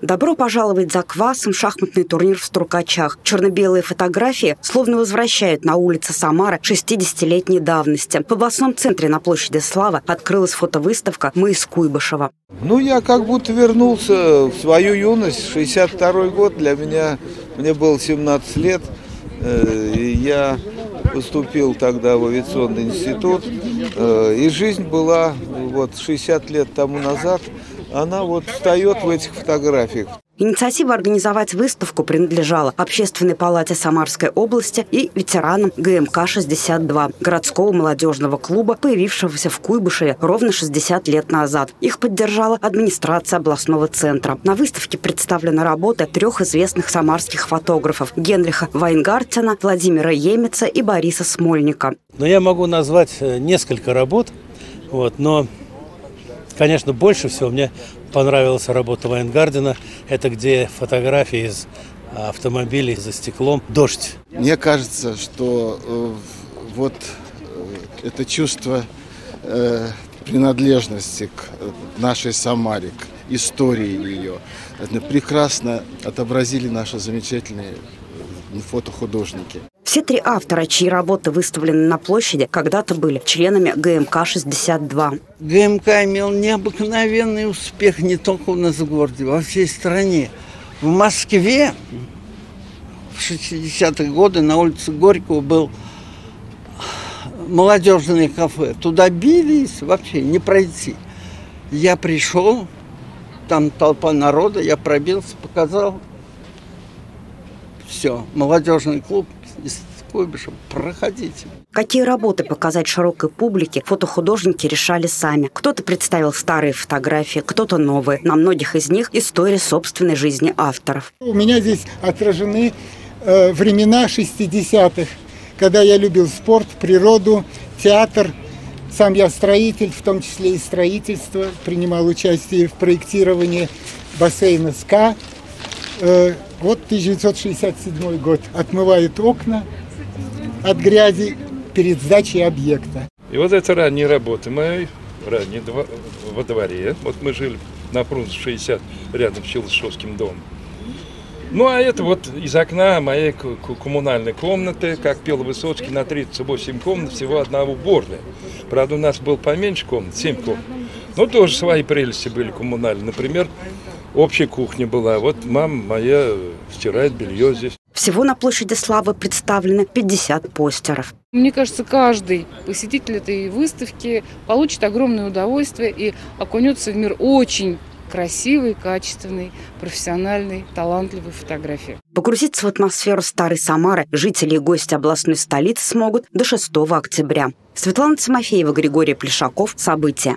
Добро пожаловать за квасом шахматный турнир в Струкачах. Черно-белые фотографии словно возвращают на улице Самара 60-летней давности. В областном центре на площади Слава открылась фотовыставка «Мы из Куйбышева». Ну, я как будто вернулся в свою юность, 62 год, для меня, мне было 17 лет, э, я поступил тогда в авиационный институт, э, и жизнь была вот 60 лет тому назад – она вот встает в этих фотографиях. Инициатива организовать выставку принадлежала Общественной палате Самарской области и ветеранам ГМК-62, городского молодежного клуба, появившегося в Куйбышеве ровно 60 лет назад. Их поддержала администрация областного центра. На выставке представлены работы трех известных самарских фотографов – Генриха Вайнгартена, Владимира Емеца и Бориса Смольника. Но я могу назвать э, несколько работ, вот, но Конечно, больше всего мне понравилась работа Вайнгардена. Это где фотографии из автомобилей за стеклом, дождь. Мне кажется, что э, вот э, это чувство э, принадлежности к нашей Самаре, к истории ее, прекрасно отобразили наши замечательные фотохудожники. Все три автора, чьи работы выставлены на площади, когда-то были членами ГМК-62. ГМК имел необыкновенный успех не только у нас в городе, во всей стране. В Москве в 60-е годы на улице Горького был молодежное кафе. Туда бились, вообще не пройти. Я пришел, там толпа народа, я пробился, показал. Все, молодежный клуб из Куйбышева. Проходите. Какие работы показать широкой публике фотохудожники решали сами. Кто-то представил старые фотографии, кто-то новые. На многих из них история собственной жизни авторов. У меня здесь отражены э, времена 60-х, когда я любил спорт, природу, театр. Сам я строитель, в том числе и строительство. Принимал участие в проектировании бассейна СКА. Э, вот 1967 год. Отмывают окна от грязи перед сдачей объекта. И вот это ранние работы мои, ранние во дворе. Вот мы жили на Прунс 60, рядом с Челышевским домом. Ну, а это вот из окна моей коммунальной комнаты, как пел Высоцкий, на 38 комнат, всего одна уборная. Правда, у нас был поменьше комнат, 7 комнат. Но тоже свои прелести были коммунальные. Например, общая кухня была. Вот мама моя стирает белье здесь. Всего на площади Славы представлено 50 постеров. Мне кажется, каждый посетитель этой выставки получит огромное удовольствие и окунется в мир очень красивой, качественной, профессиональной, талантливой фотографии. Погрузиться в атмосферу Старой Самары жители и гости областной столицы смогут до 6 октября. Светлана Тимофеева, Григорий Плешаков. События.